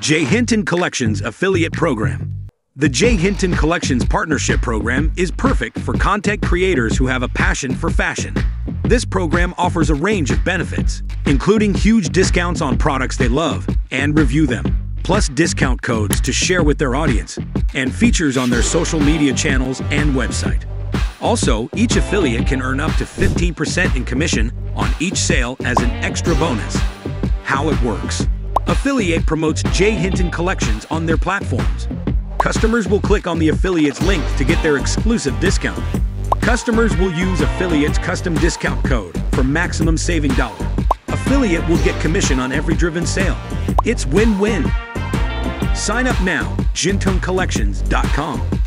J. Hinton Collections Affiliate Program. The J. Hinton Collections Partnership Program is perfect for content creators who have a passion for fashion. This program offers a range of benefits, including huge discounts on products they love and review them, plus discount codes to share with their audience, and features on their social media channels and website. Also, each affiliate can earn up to 15% in commission on each sale as an extra bonus. How it works. Affiliate promotes J. Hinton collections on their platforms. Customers will click on the affiliate's link to get their exclusive discount. Customers will use affiliate's custom discount code for maximum saving dollar. Affiliate will get commission on every driven sale. It's win-win. Sign up now, jhintoncollections.com.